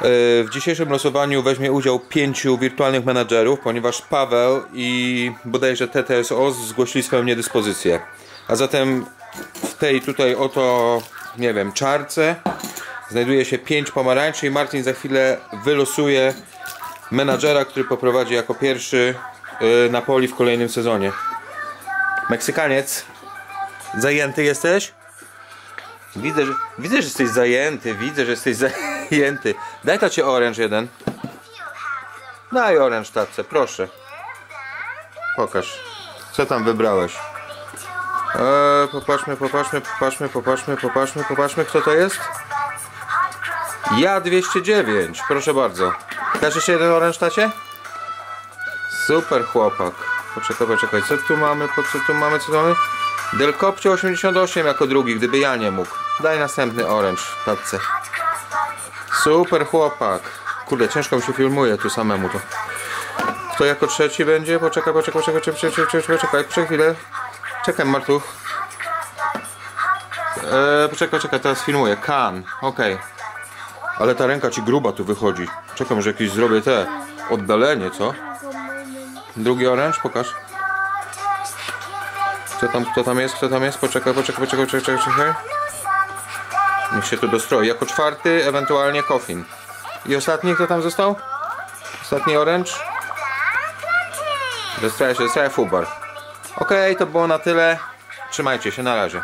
w dzisiejszym losowaniu weźmie udział pięciu wirtualnych menadżerów, ponieważ Paweł i bodajże TTSO zgłosili swoją niedyspozycję. A zatem w tej tutaj oto, nie wiem, czarce znajduje się pięć pomarańczy i Martin za chwilę wylosuje menadżera, który poprowadzi jako pierwszy y, Napoli w kolejnym sezonie. Meksykaniec, zajęty jesteś? Widzę, że, widzę, że jesteś zajęty, widzę, że jesteś zajęty. Daj to ci oranż jeden. Daj oranż tatce, proszę. Pokaż. Co tam wybrałeś? Eee, popatrzmy, popatrzmy, popatrzmy, popatrzmy, popatrzmy, popatrzmy, kto to jest? Ja 209, proszę bardzo. Dasz jeszcze jeden oręż tacie? Super chłopak. Poczekaj, poczekaj, co tu mamy, po co tu mamy, co tu mamy? Del Copcio 88 jako drugi, gdyby ja nie mógł. Daj następny oręż tatce. Super chłopak. Kurde, ciężko mi się filmuje tu samemu to. Kto jako trzeci będzie? Poczekaj, poczekaj, poczekaj, poczekaj, poczekaj, poczekaj, poczekaj, poczekaj chwilę. Czekaj. Eee, poczekaj, czekaj, teraz filmuję. Kan, okej. Ale ta ręka ci gruba tu wychodzi. Czekam, że jakieś zrobię te oddalenie, co? Drugi oręż, pokaż. Kto tam, kto tam jest, kto tam jest? Poczekaj, poczekaj, poczekaj, poczekaj, poczekaj. Niech się tu dostroi. Jako czwarty, ewentualnie Coffin. I ostatni, kto tam został? Ostatni oręż? Dostraja się, dostraja Fubar. Okej, to było na tyle. Trzymajcie się, na razie.